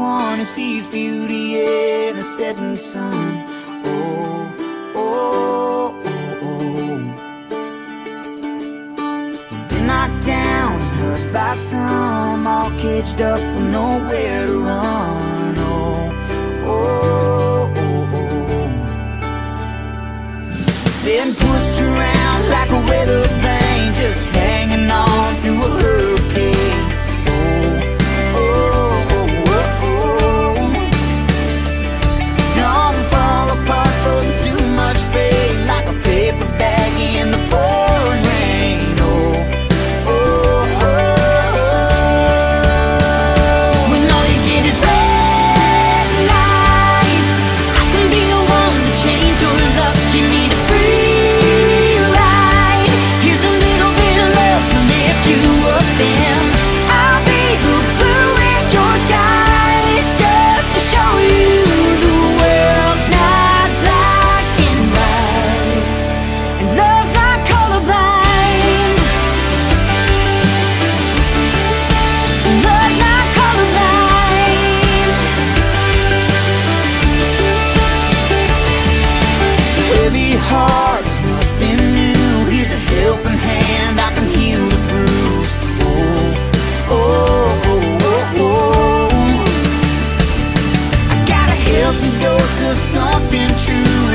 Everyone who sees beauty in a setting sun. Oh, oh, oh, oh. Been knocked down, hurt by some All caged up with nowhere to run. Oh, oh, oh, oh. Then pushed around like a weather vane Just hanging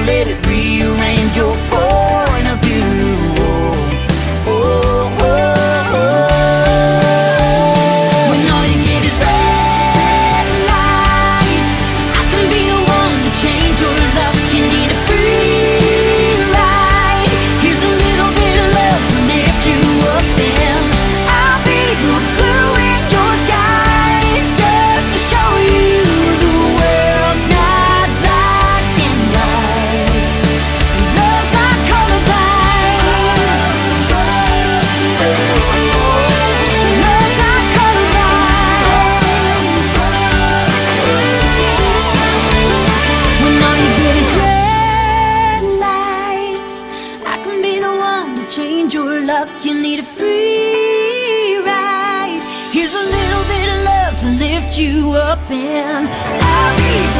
let it rearrange your form. to change your luck, you need a free ride. Here's a little bit of love to lift you up, and I'll be.